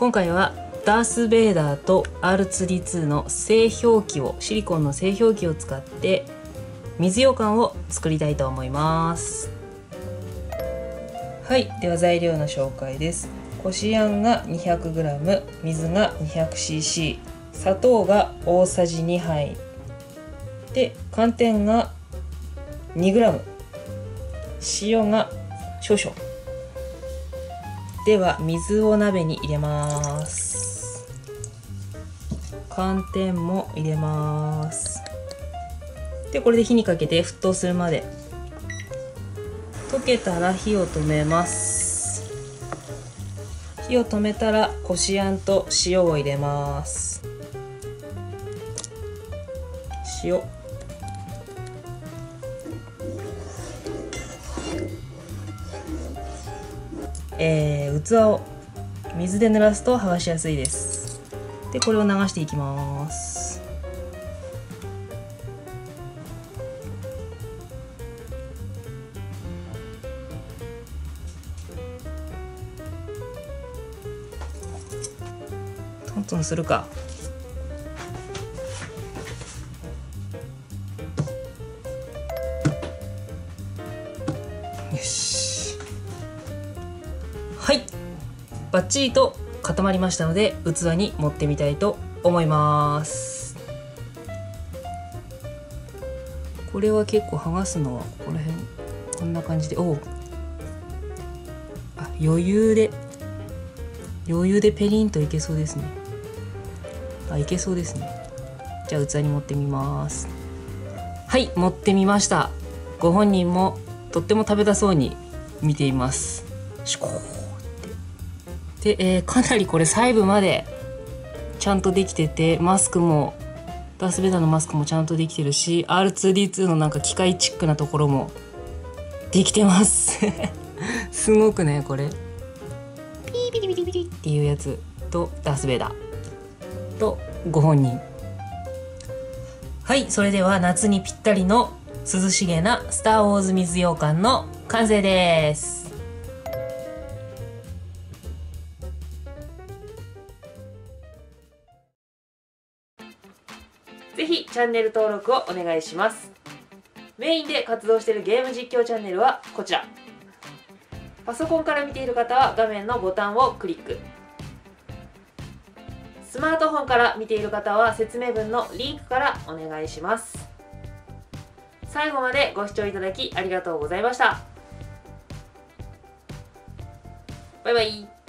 今回はダース・ベイダーと R2D2 の製氷機をシリコンの製氷機を使って水羊羹を作りたいと思います。はいでは材料の紹介です。こしあんが 200g 水が 200cc 砂糖が大さじ2杯で寒天が 2g 塩が少々。では水を鍋に入れます。寒天も入れます。でこれで火にかけて沸騰するまで。溶けたら火を止めます。火を止めたらこしあんと塩を入れます。塩。えー、器を水で濡らすと剥がしやすいです。でこれを流していきます。トントンするかよしはいバッチリと固まりましたので器に盛ってみたいと思いますこれは結構剥がすのはここら辺こんな感じでおお余裕で余裕でペリンといけそうですねあいけそうですね。じゃあ器に盛ってみます。はい持ってみました。ご本人もとっても食べたそうに見ています。シュコーって。で、えー、かなりこれ細部までちゃんとできててマスクもダース・ベイダーのマスクもちゃんとできてるし R2D2 のなんか機械チックなところもできてます。すごくねこれ。ピーピリピリピリっていうやつとダース・ベイダー。とご本人。はいそれでは夏にぴったりの涼しげなスター・ウォーズ水羊羹の完成です。ぜひチャンネル登録をお願いします。メインで活動しているゲーム実況チャンネルはこちら。パソコンから見ている方は画面のボタンをクリック。スマートフォンから見ている方は説明文のリンクからお願いします。最後までご視聴いただきありがとうございました。バイバイ。